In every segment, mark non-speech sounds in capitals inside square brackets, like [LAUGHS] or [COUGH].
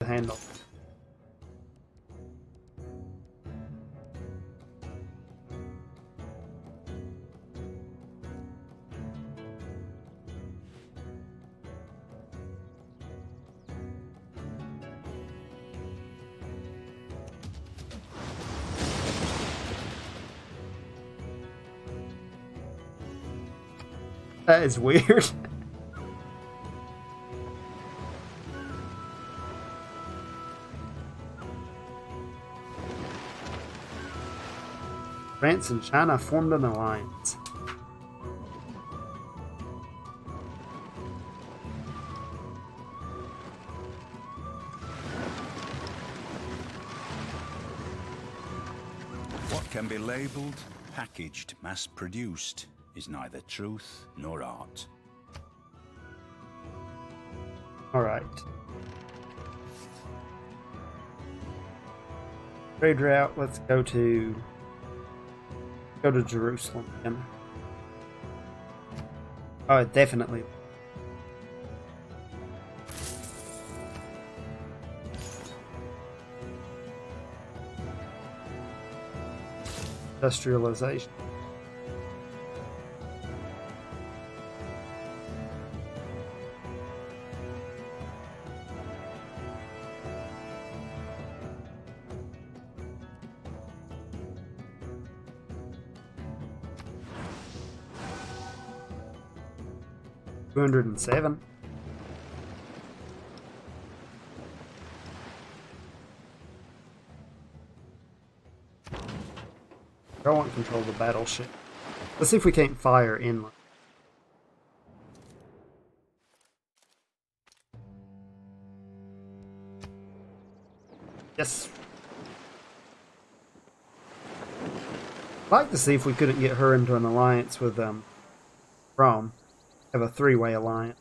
the handle. That is weird. [LAUGHS] France and China formed an alliance. What can be labelled, packaged, mass produced is neither truth nor art. Alright. Trade route, let's go to go to Jerusalem again. Oh uh, definitely. Industrialization. Two hundred and seven. I want control of the battleship. Let's see if we can't fire inland. Yes. I'd like to see if we couldn't get her into an alliance with um Rome. Have a three-way alliance.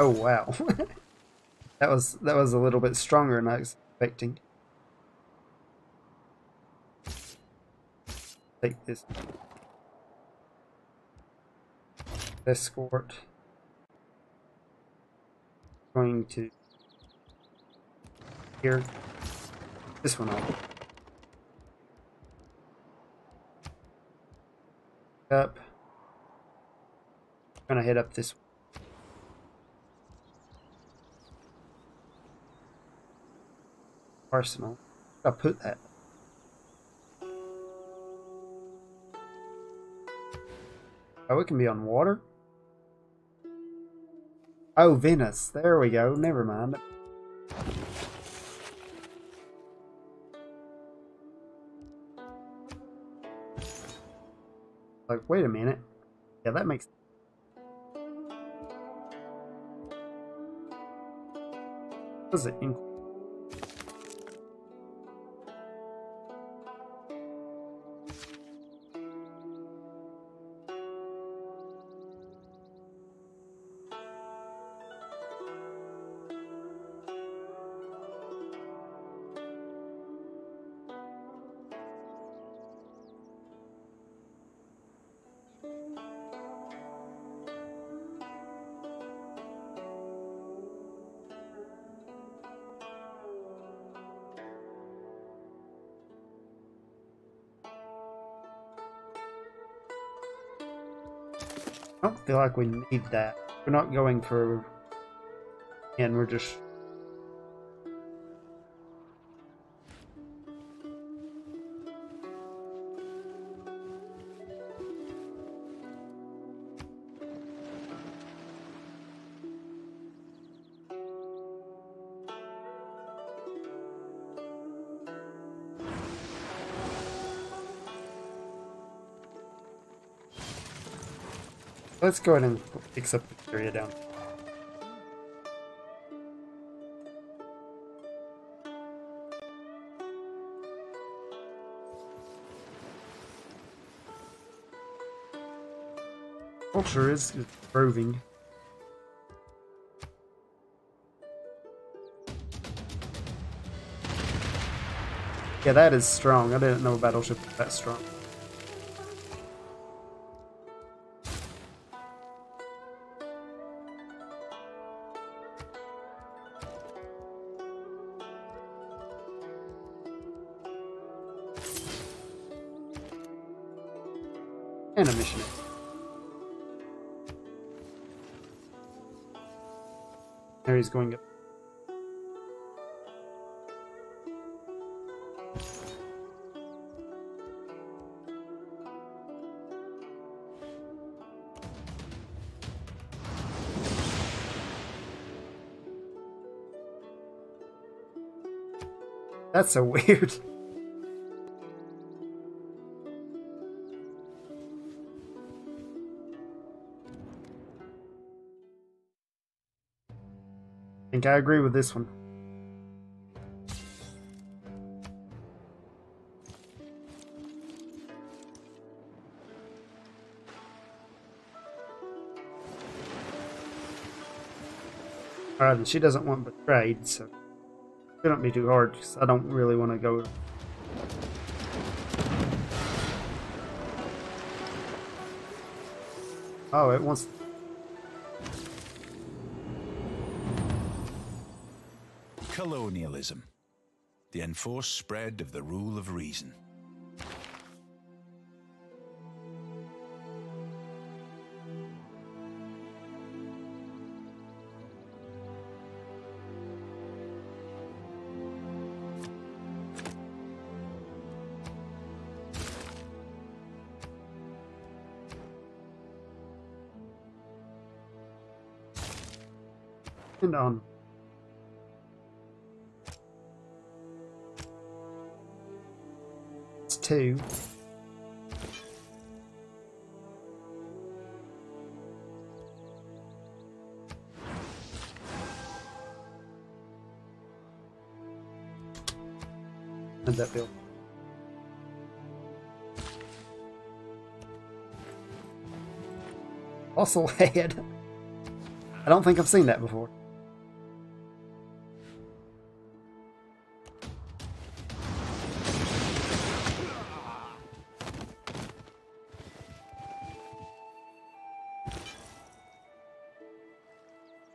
Oh wow. [LAUGHS] that was that was a little bit stronger than I was expecting. Take this escort. Going to here. This one up. Up. Gonna head up this arsenal. I'll put that. Oh, it can be on water? Oh, Venice. There we go. Never mind. Like, wait a minute. Yeah, that makes Was it in I don't feel like we need that. We're not going for... And we're just... Let's go ahead and up the area down. Culture is improving. Yeah, that is strong. I didn't know a battleship was that strong. Going up. That's so [LAUGHS] weird. Think I agree with this one. Alright, and she doesn't want betrayed, so shouldn't be too hard because I don't really want to go. Oh, it wants. Colonialism. The enforced spread of the rule of reason. On. Two. And that bill. Fossil [LAUGHS] head. I don't think I've seen that before.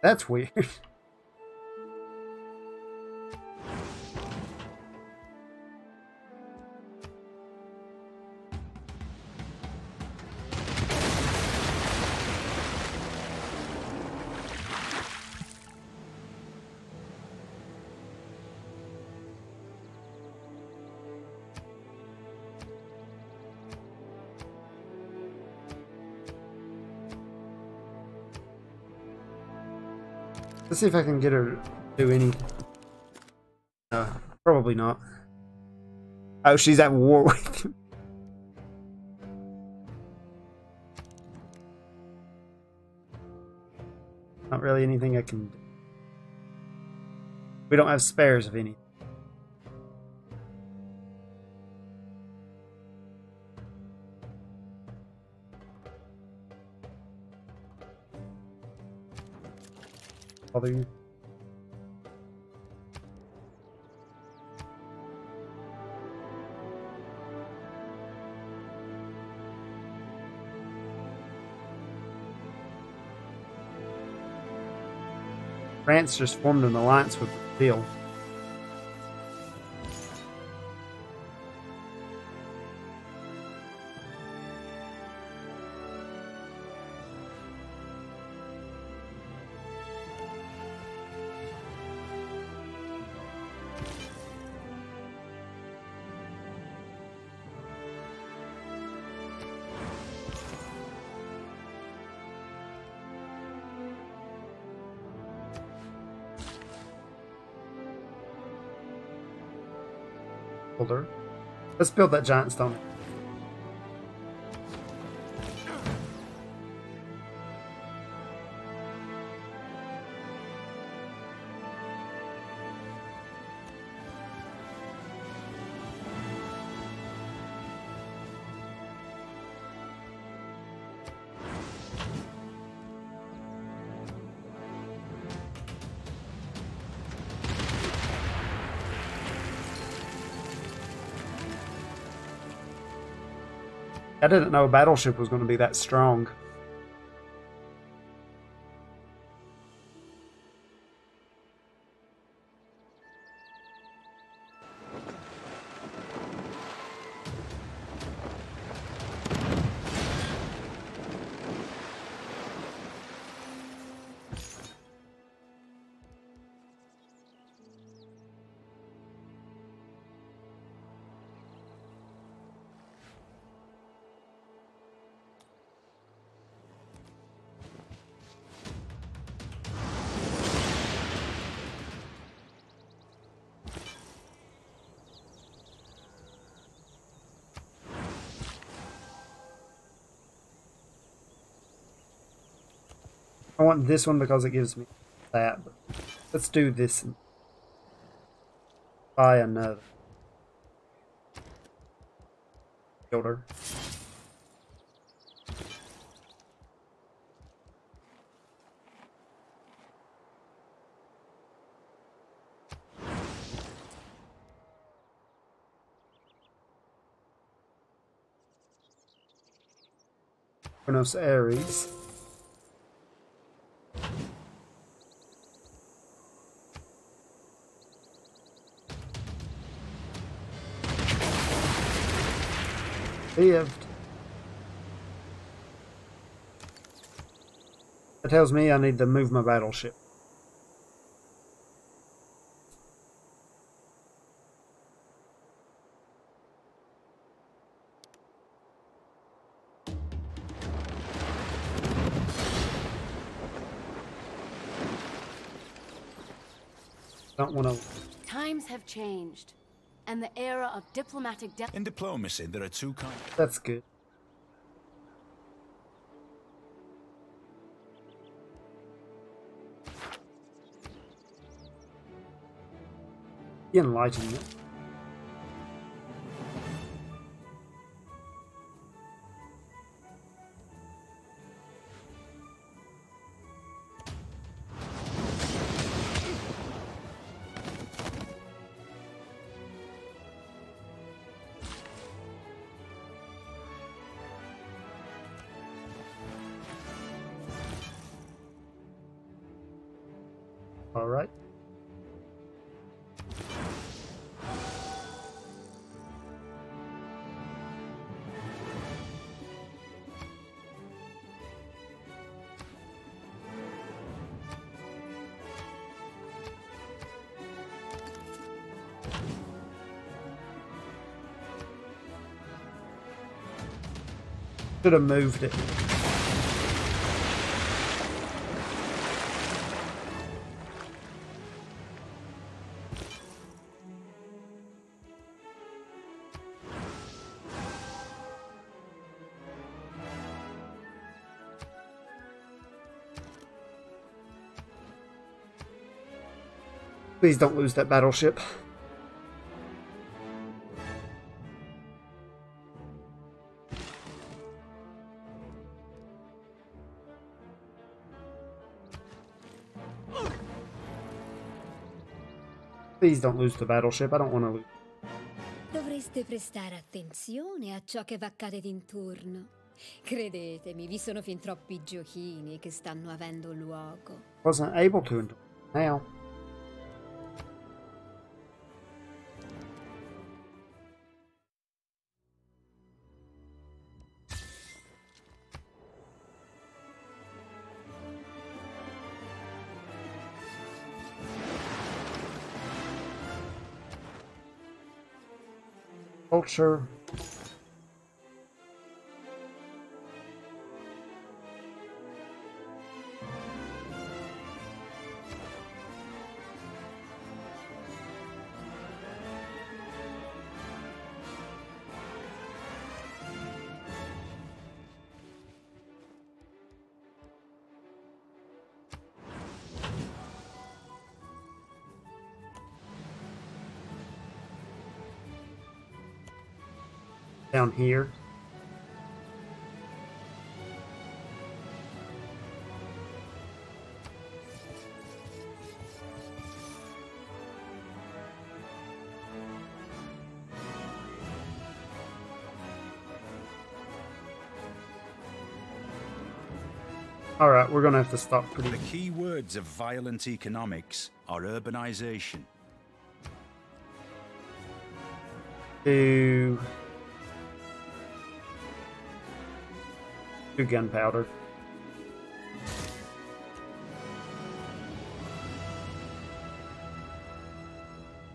That's weird. [LAUGHS] Let's see if I can get her to do any. Uh, probably not. Oh, she's at war [LAUGHS] with. Not really anything I can do. We don't have spares of any. Bother you? France just formed an alliance with Brazil. Let's build that giant stone. I didn't know a battleship was going to be that strong. I want this one because it gives me that. Let's do this. Buy another. Builder. Buenos Aires. Lived. That tells me I need to move my battleship. Don't want to. Times have changed, and the era of diplomatic de- In diplomacy, there are two kinds. That's good. The Enlightenment. Should have moved it. Please don't lose that battleship. Please don't lose the battleship. I don't want to lose. Dovreste prestare attenzione a ciò che accade d'intorno. Credetemi, vi sono fin troppi giochini che stanno avendo luogo. Wasn't able to now. Culture. We're gonna have to stop pretty The key words of violent economics are urbanization, to do gunpowder.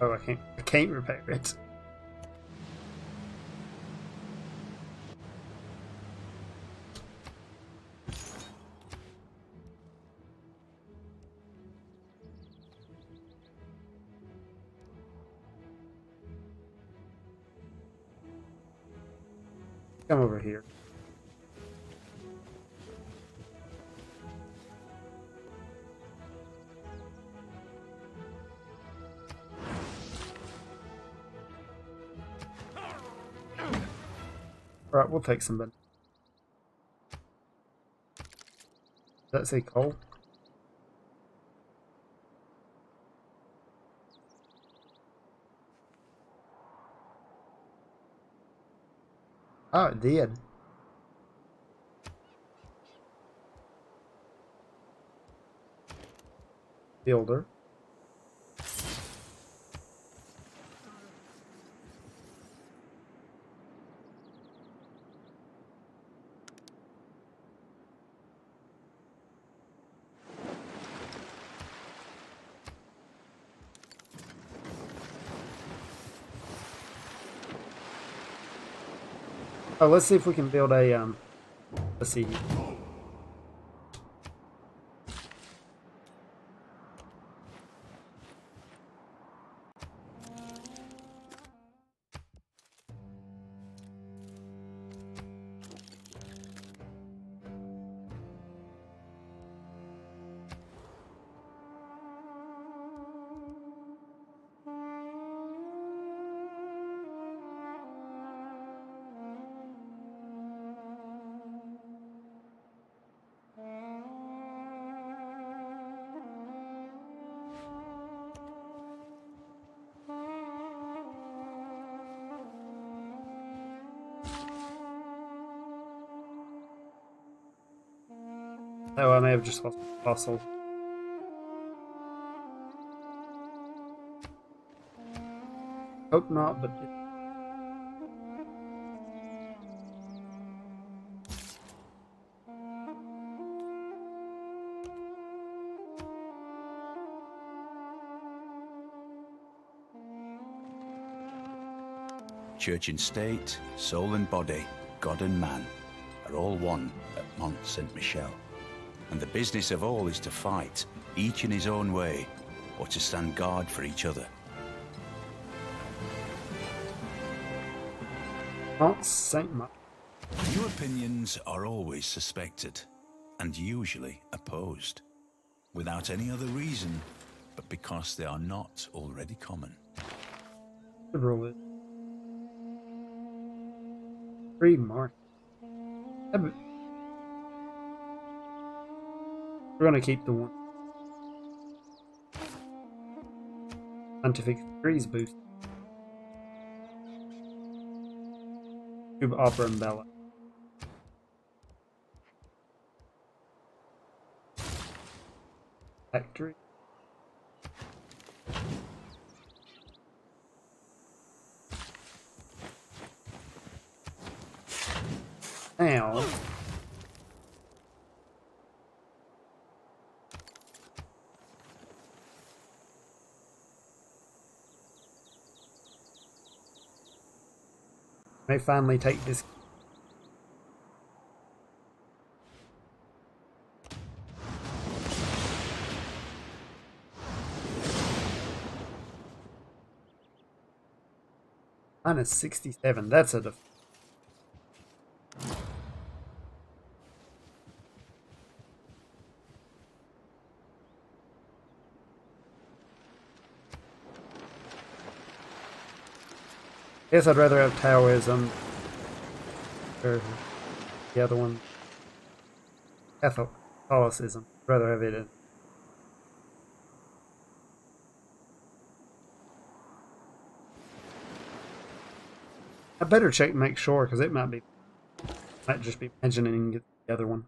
Oh, I can't. I can't repair it. We'll take some Does that say coal? Oh, it did. Builder. Oh, let's see if we can build a, um, let's see. Have just lost fossil. Hope not, but Church and state, soul and body, God and man are all one at Mont Saint Michel. And the business of all is to fight, each in his own way, or to stand guard for each other. Mont Saint Michel. New opinions are always suspected, and usually opposed, without any other reason but because they are not already common. Is. Free market. We're gonna keep the one. Scientific degrees boost. Tube Opera and Ballet. Factory. Now, may finally take this. Minus 67, that's a Guess I'd rather have Taoism. Or the other one. Catholicism. I'd rather have it in. I better check and make sure because it might be might just be imagining the other one.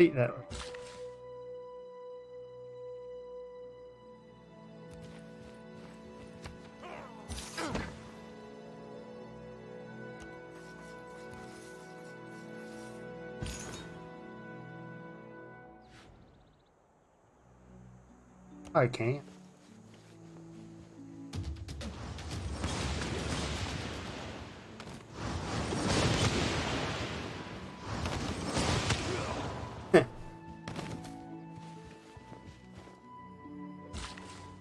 Eat that. one. I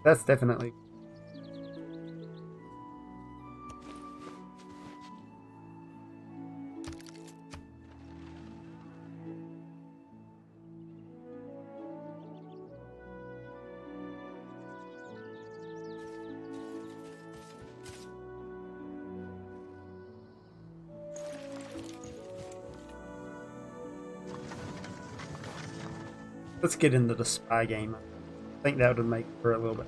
That's definitely... Let's get into the spy game. I think that would make for a little bit.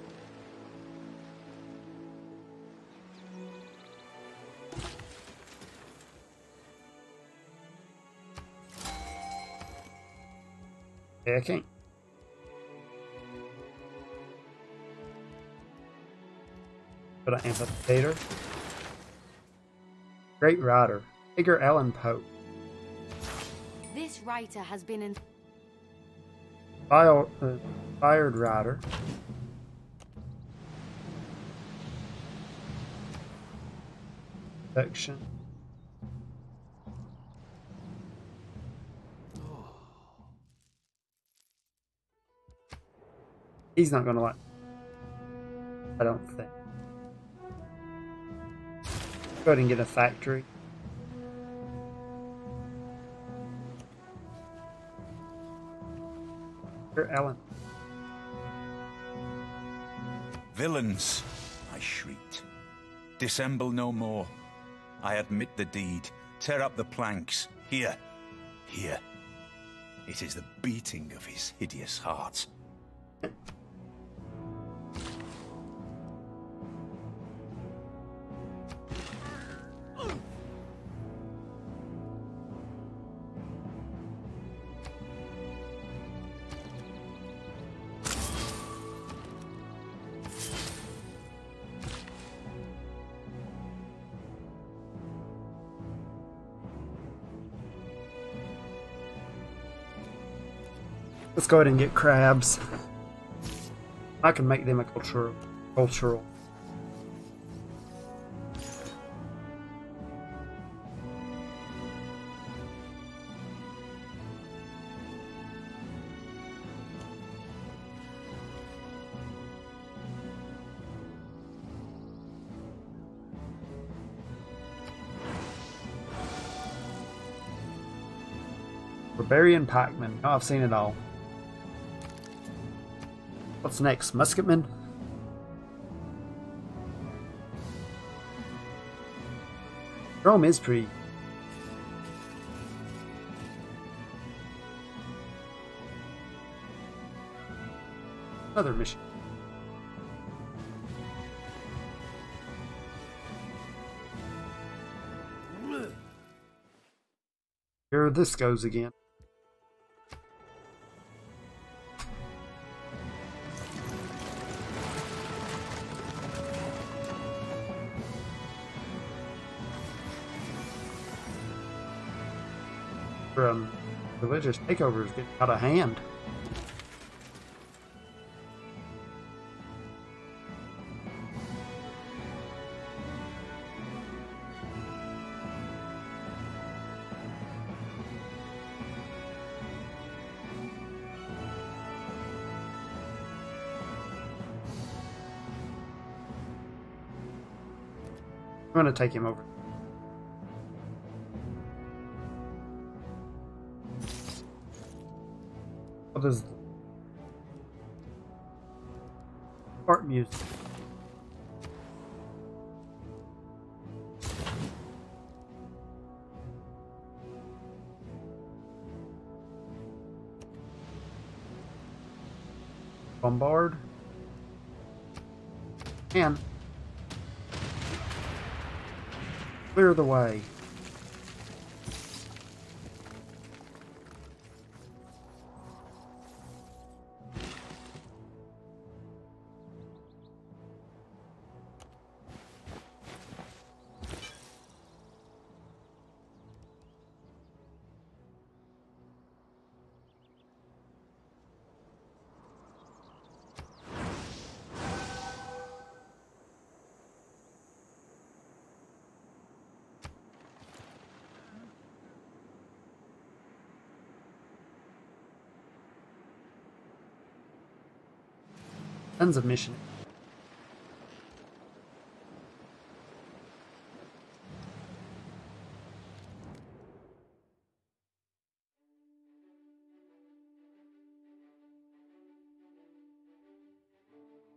Okay, I can't. Put an amphitheater. Great writer, Edgar Allan Poe. This writer has been in. Fire, uh, fired Rider. Section. He's not gonna like. I don't think. Go ahead and get a factory. Here, Ellen. Villains, I shrieked. Dissemble no more. I admit the deed. Tear up the planks. Here. Here. It is the beating of his hideous heart. Go ahead and get crabs. I can make them a cultural cultural. Barbarian Pikeman. Oh, I've seen it all. What's next? Musketman? Rome is pretty. Another mission. Here this goes again. From religious takeovers getting out of hand. I'm going to take him over. What is art music? Bombard and clear the way. Tons of mission.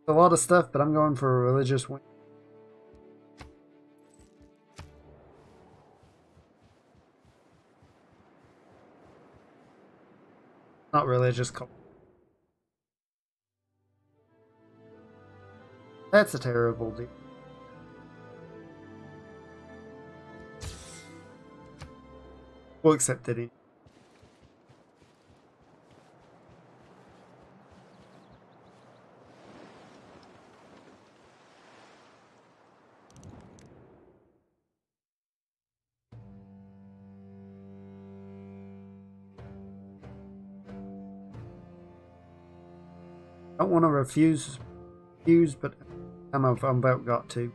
A lot of stuff, but I'm going for a religious wing. Not religious, cult. That's a terrible deal. We'll accept it. don't want to refuse, refuse, but I'm, I'm about got to.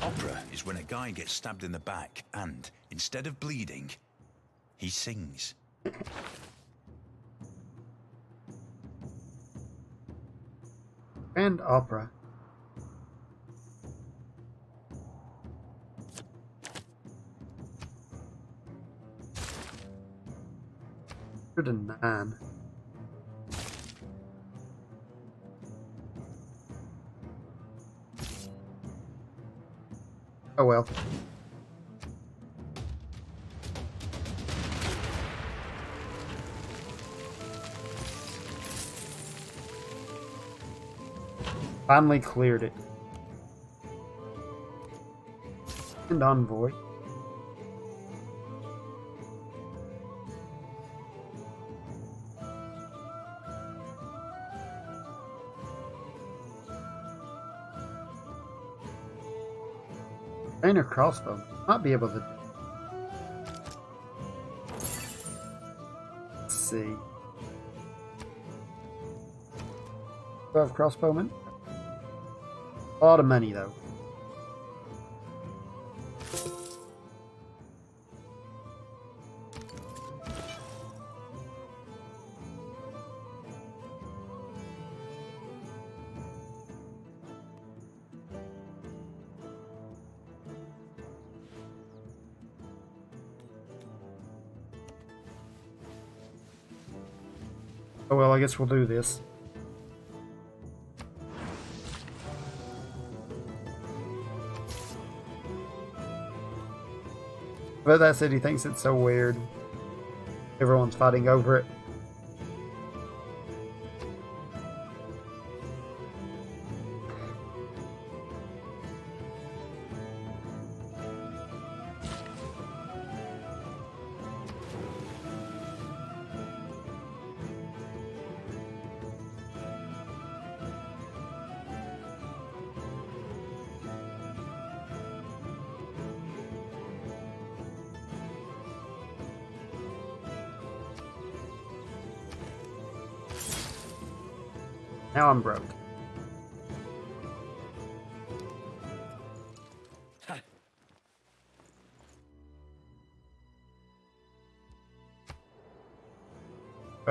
Opera is when a guy gets stabbed in the back and, instead of bleeding, he sings. And opera. Nine. Oh well. Finally cleared it. And envoy. Trainer crossbow. Might be able to. Let's see. 12 crossbowmen. A lot of money, though. Oh well, I guess we'll do this. But that said, he thinks it's so weird. Everyone's fighting over it.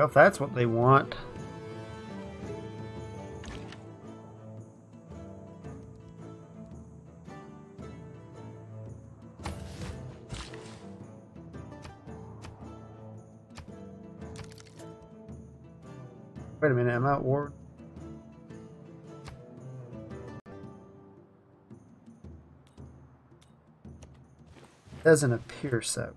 If that's what they want. Wait a minute, I'm out war. Doesn't appear so.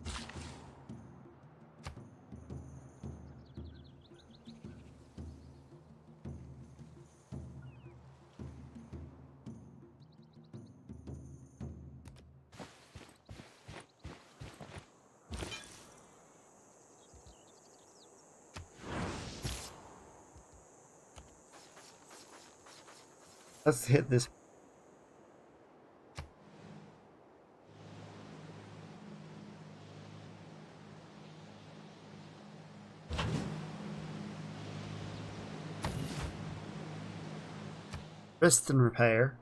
Let's hit this Rest and repair.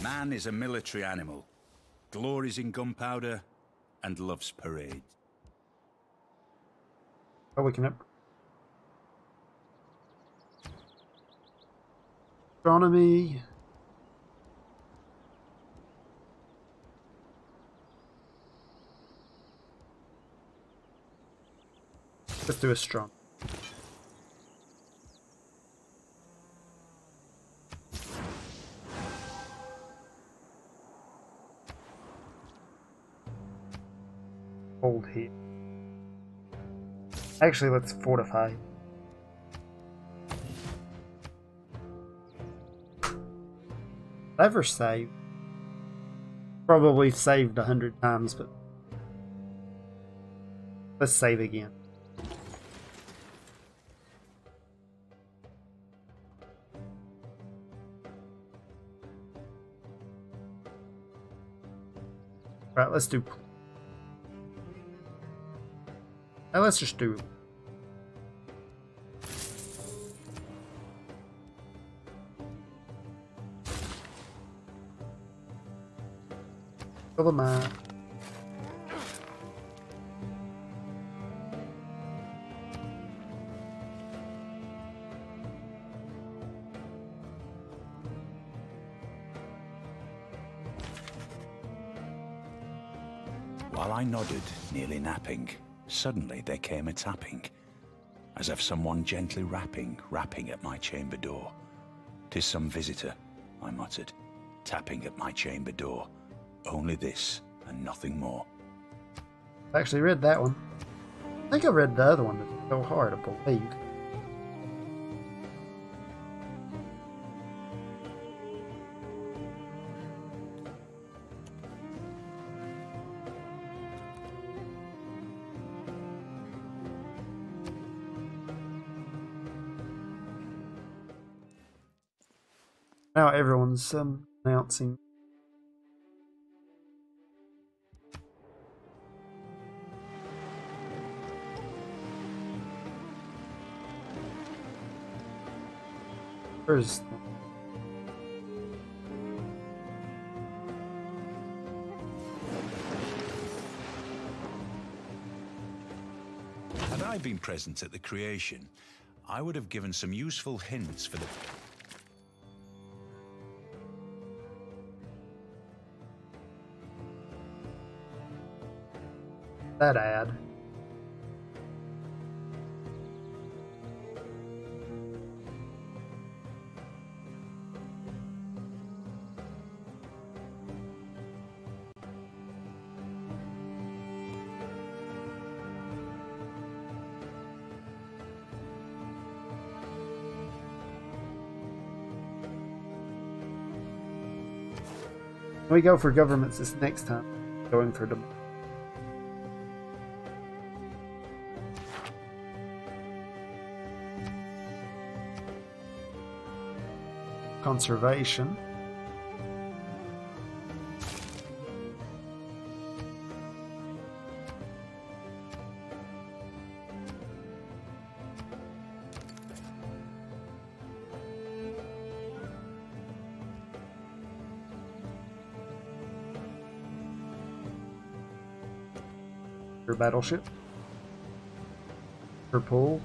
Man is a military animal, glories in gunpowder, and loves parade. Oh, we can up. Astronomy. Let's do a strong. Hold here. Actually, let's fortify. Ever save? Probably saved a hundred times, but let's save again. Right, let's do. Now let's just do. While I nodded, nearly napping, suddenly there came a tapping, as of someone gently rapping, rapping at my chamber door. "'Tis some visitor," I muttered, tapping at my chamber door. Only this, and nothing more. I actually read that one. I think I read the other one. It's so hard to believe. Now everyone's um, announcing Where's Had I been present at the creation, I would have given some useful hints for the that ad? We go for governments this next time. Going for them. Conservation. Battleship. Her pool.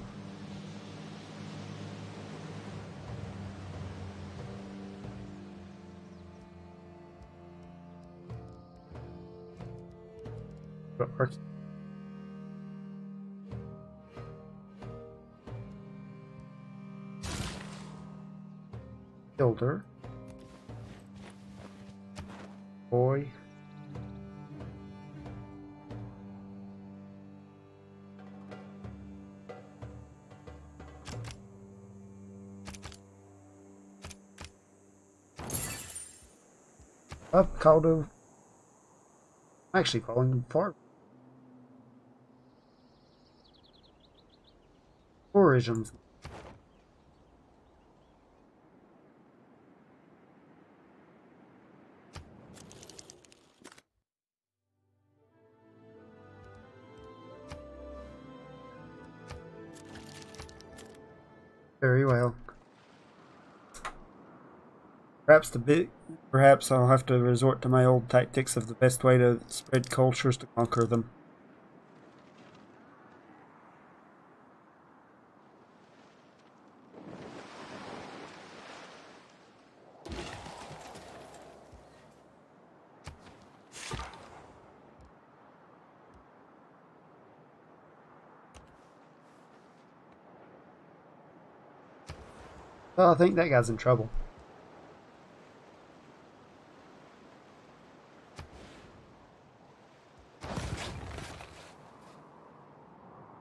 Up, Caldo. I'm actually calling him Far. Tourism. Very well. Perhaps the big, Perhaps I'll have to resort to my old tactics of the best way to spread cultures to conquer them. Oh, I think that guy's in trouble.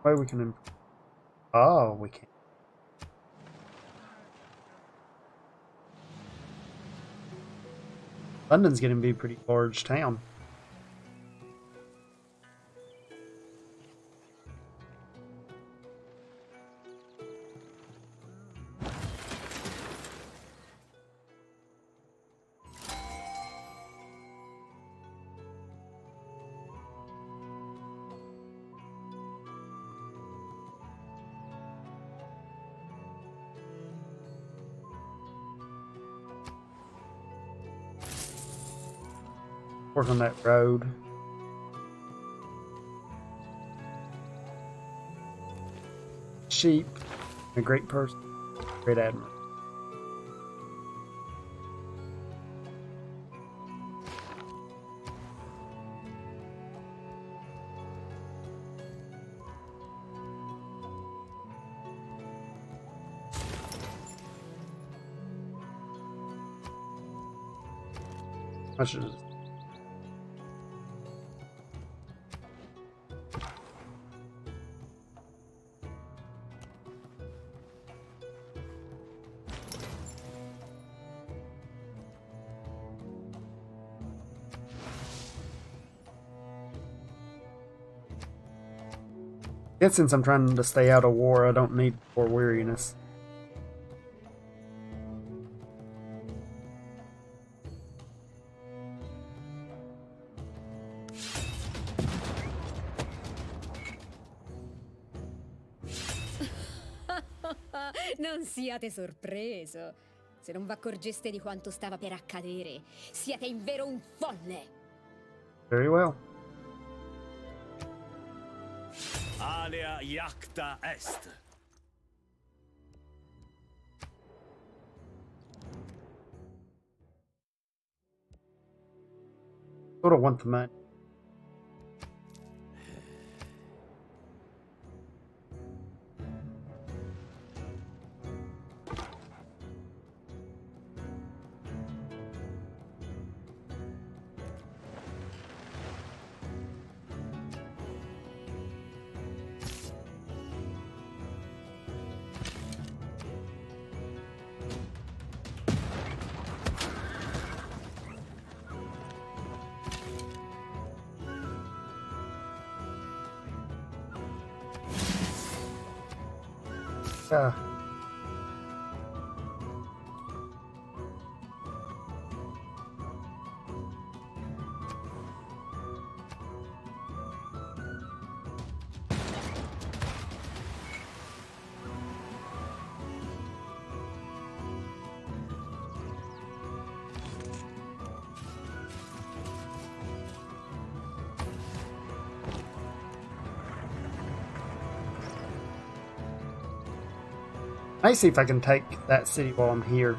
Way we can. Imp- oh, we can. London's going to be a pretty large town. Work on that road. Sheep. A great person. Great admiral. I should since I'm trying to stay out of war, I don't need war weariness. [LAUGHS] Non siate sorpreso. Se non vi accorgeste di quanto stava per accadere, siete in vero un folle. Very well. Alia iacta est. Sort of want the money. I see if I can take that city while I'm here.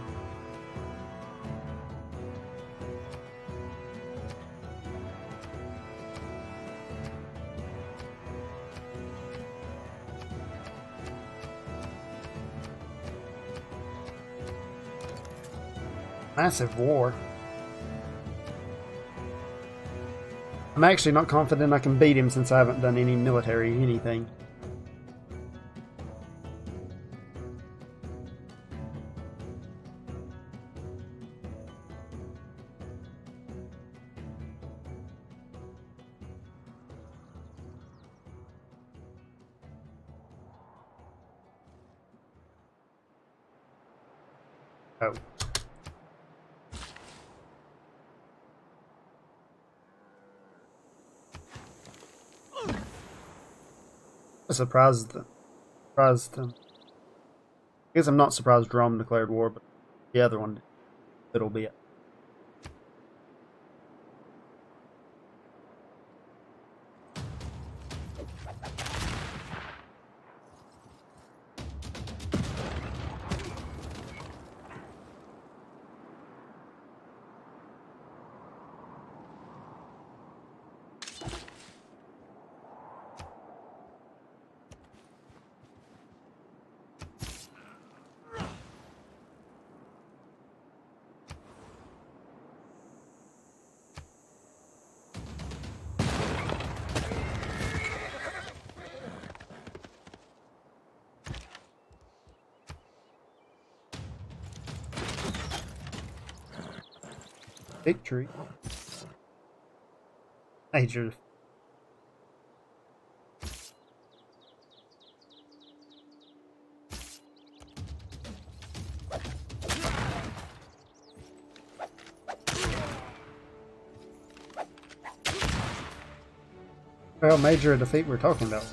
Massive war. I'm actually not confident I can beat him since I haven't done any military anything. Surprised. Surprised. Um, I guess I'm not surprised Rome declared war, but the other one, it'll be it. Victory. Major. Well, major defeat we're talking about.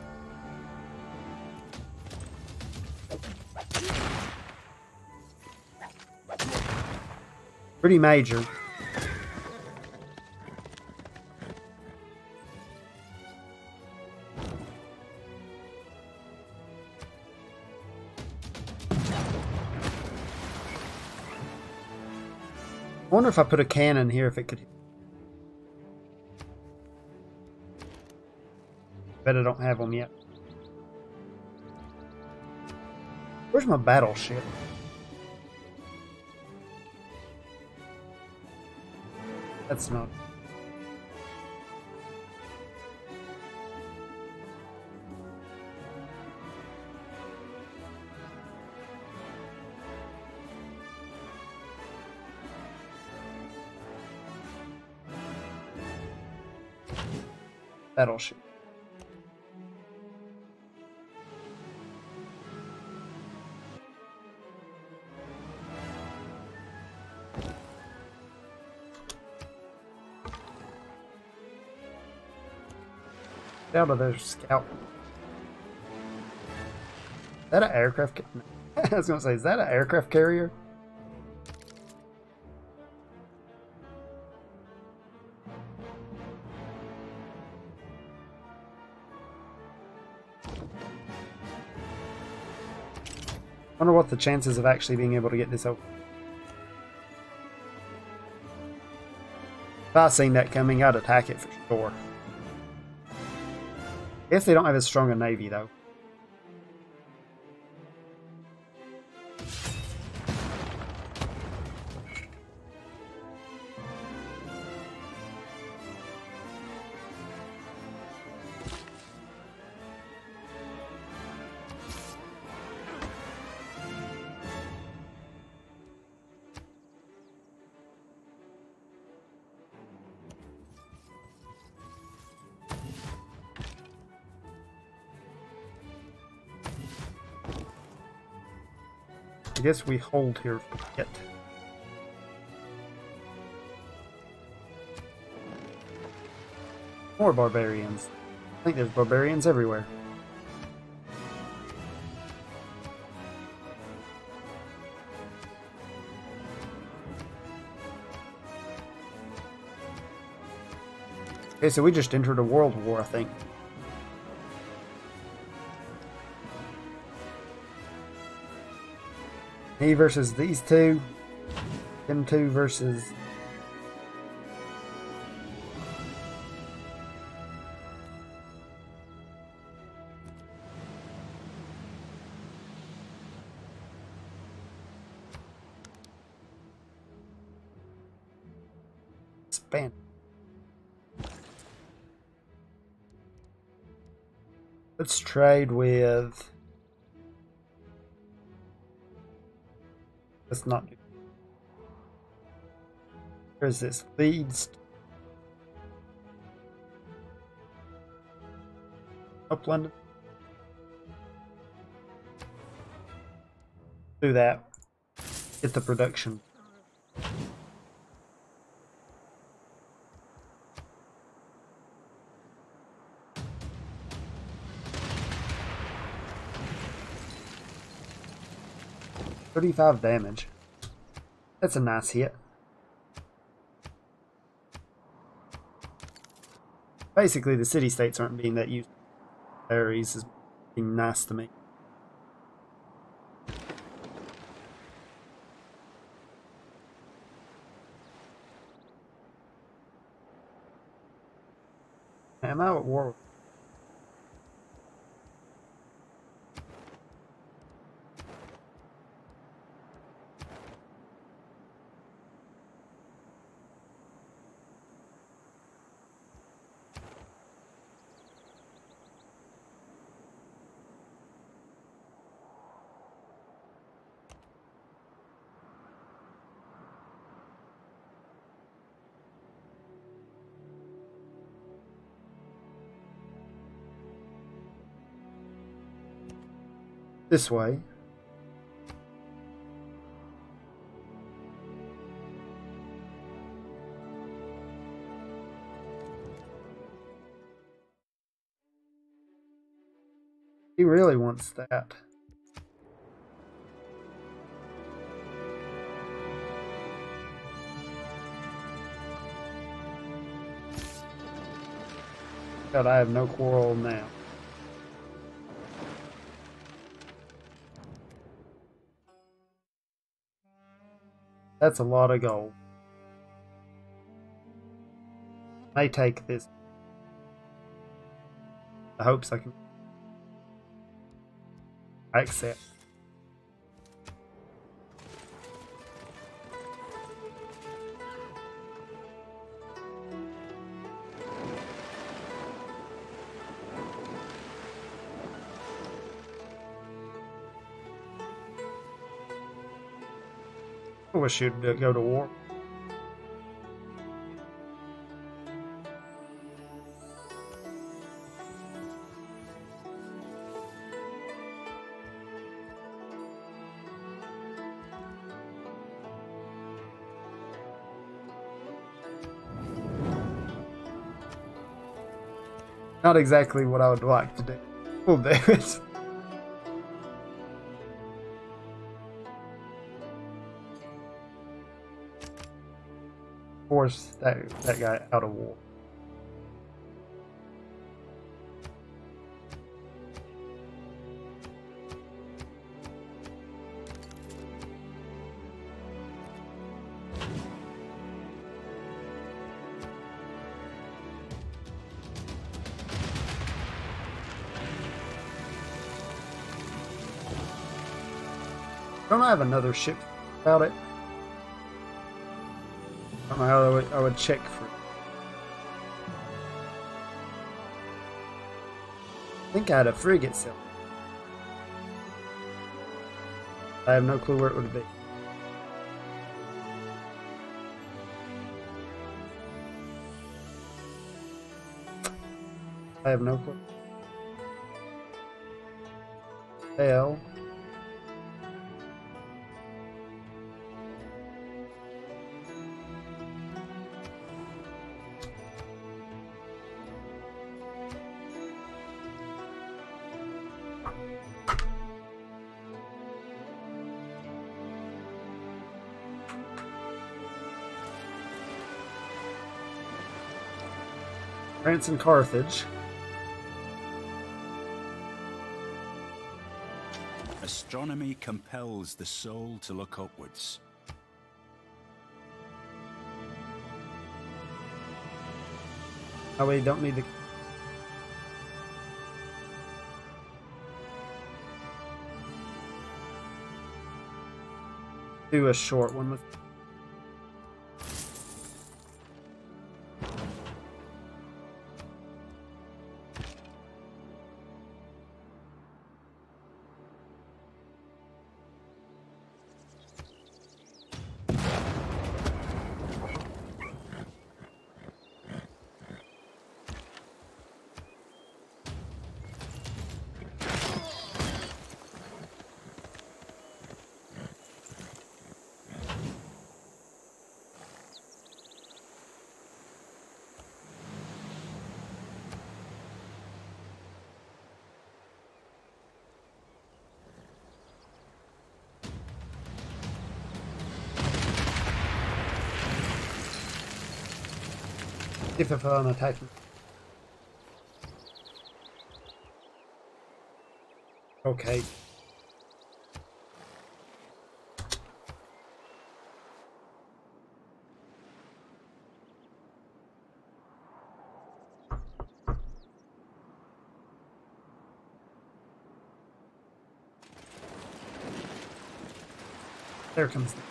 Pretty major. I wonder if I put a cannon here if it could Bet I don't have them yet. Where's my battleship? That's not. Battleship. Down to their scout. Is that an aircraft? [LAUGHS] I was gonna say, is that an aircraft carrier? Wonder what the chances of actually being able to get this open. If I seen that coming, I'd attack it for sure. If they don't have as strong a navy though. Guess we hold here for it. More barbarians. I think there's barbarians everywhere. Okay, so we just entered a world war, I think. Me versus these two. Them two versus. Let's trade with. Let's not do. Where's this? Leeds. Up London. Do that. Get the production. Thirty-five damage. That's a nice hit. Basically, the city-states aren't being that used. Ares is being nice to me. Am I at war? This way. He really wants that. But I have no quarrel now. That's a lot of gold. I take this. I hopes I can. I accept. I wish you'd uh, go to war. Not exactly what I would like to do. [LAUGHS] We'll do it. Force that that guy out of war. Don't I have another ship about it? I would, I would check for it. I think I had a frigate sail. I have no clue where it would be. I have no clue. L. France and Carthage. Astronomy compels the soul to look upwards. Oh, we don't need to. Do a short one If I fell on. Okay. There comes the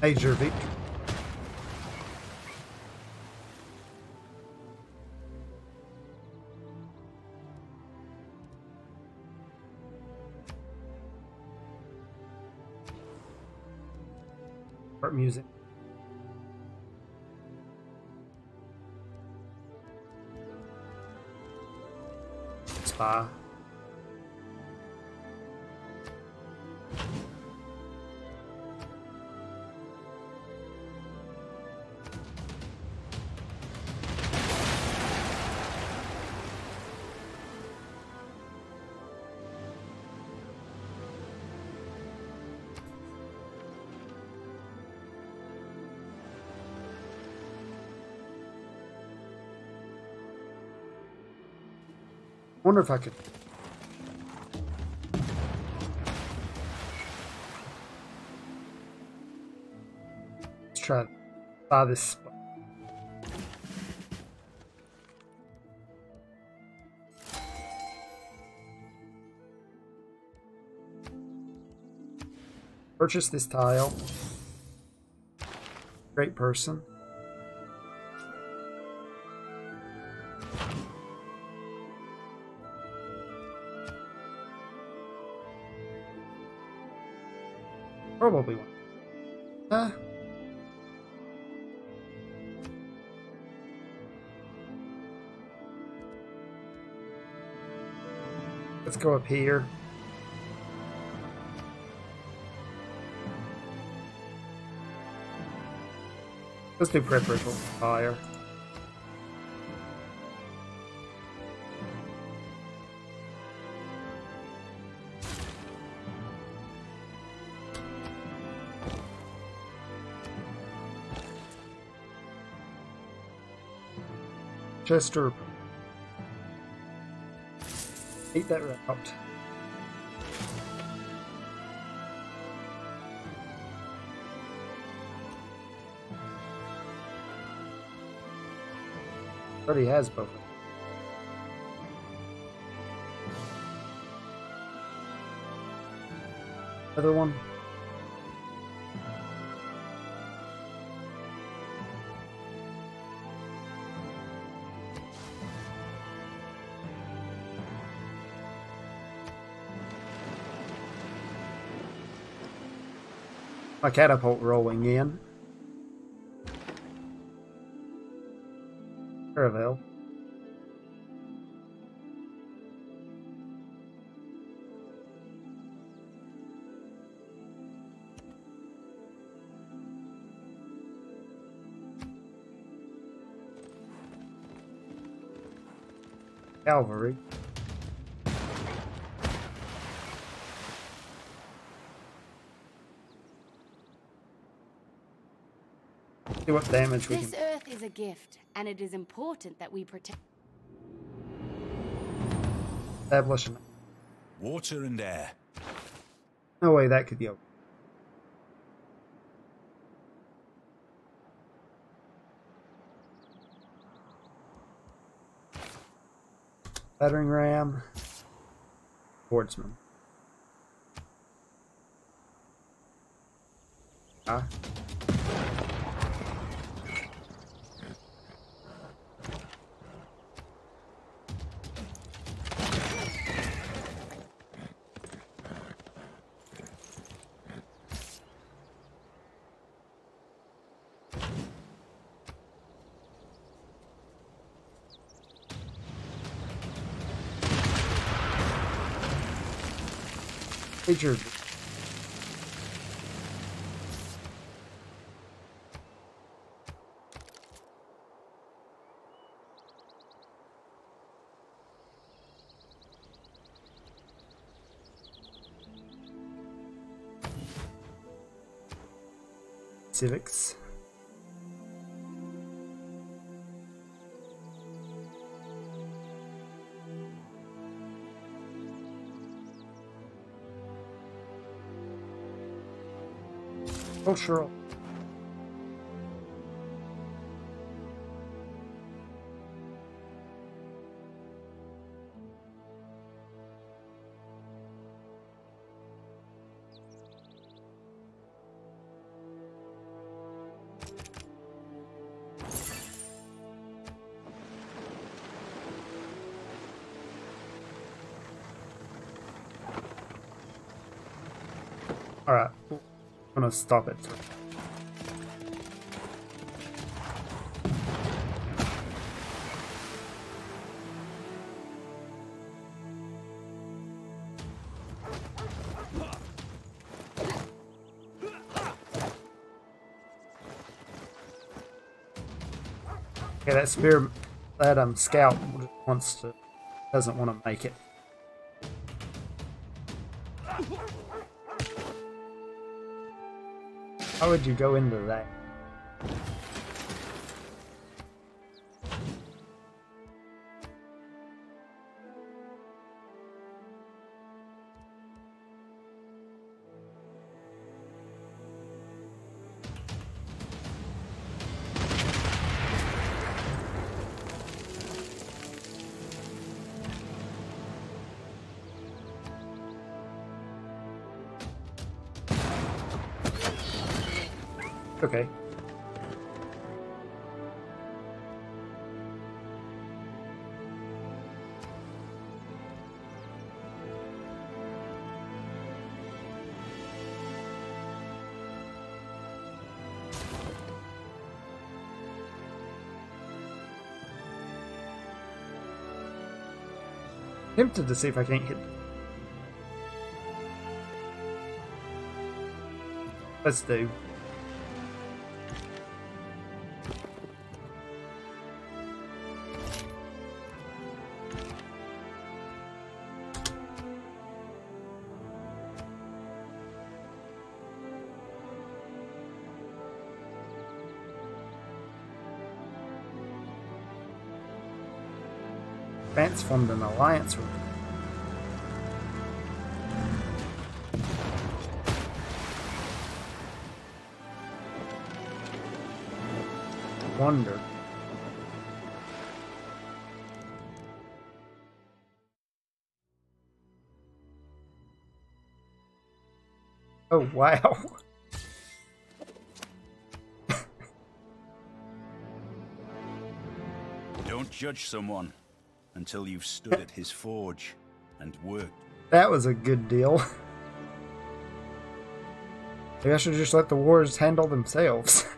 Hey, Jervy. Art music. Spa. Wonder if I could. Let's try to buy this. Purchase this tile. Great person. Probably one. Uh. Let's go up here. Let's do preferential fire. Chester. Eat that out. Already has both. Other one. My catapult rolling in. Caravel. Cavalry. See what damage we This can earth is a gift, and it is important that we protect. establish. Water and air. No way that could go. Battering ram. Swordsman. Ah. Major. Civics. Oh, Cultural. stop it. Okay, that spear, that um scout wants to, doesn't want to make it. How would you go into that? Tempted to see if I can't hit. Let's do. Formed an alliance with Wonder. Oh wow. Don't judge someone until you've stood at his forge and worked. That was a good deal. Maybe I should just let the wars handle themselves. [LAUGHS]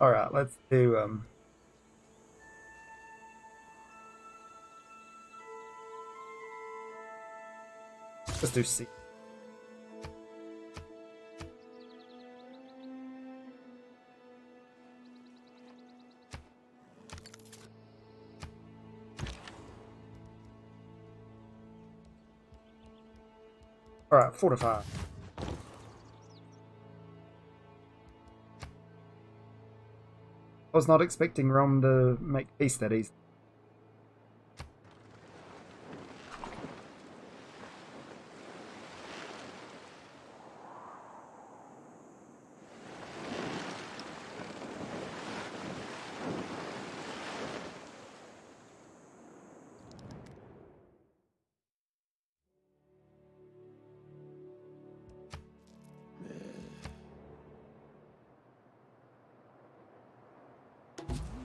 Alright, let's do um Let's do C. fortify. I was not expecting Rome to make peace that easy.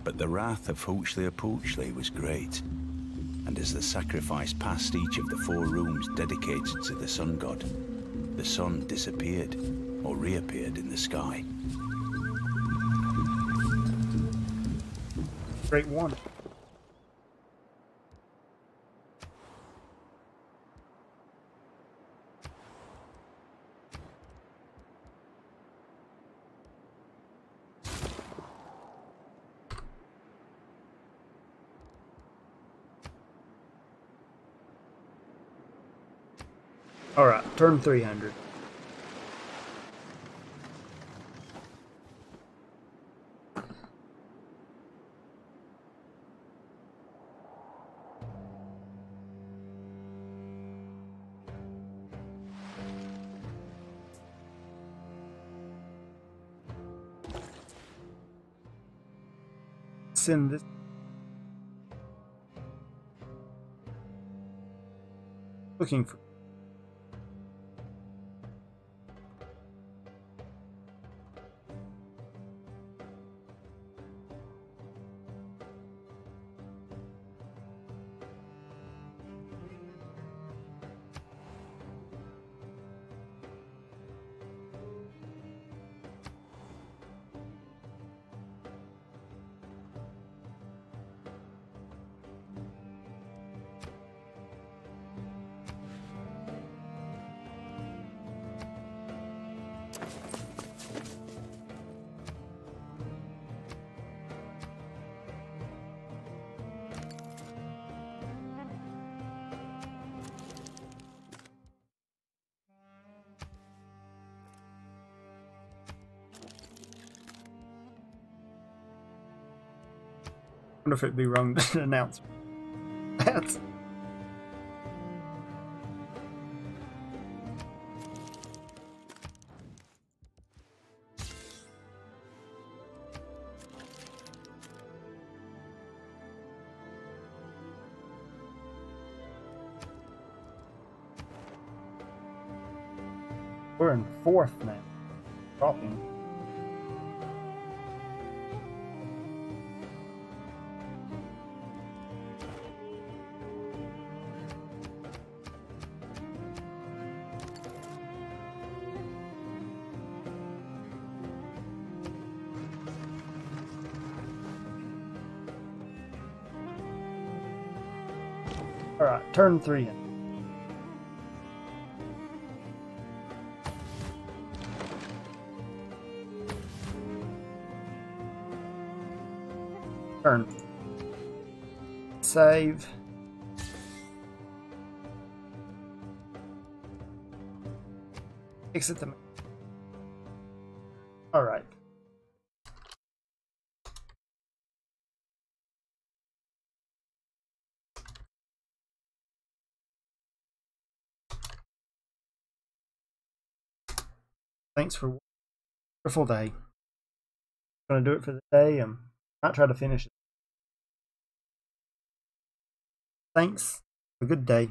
But the wrath of Hoochly Poochly was great, and as the sacrifice passed each of the four rooms dedicated to the sun god, the sun disappeared or reappeared in the sky. Great one. Alright, turn 300. Send this. Looking for. I wonder if it'd be wrong [LAUGHS] to announce. Fourth. Alright, turn three in. Turn. Save. Exit the. Alright. Thanks for a wonderful day. I'm Gonna do it for the day. Um, not try to finish it. Thanks. Have a good day.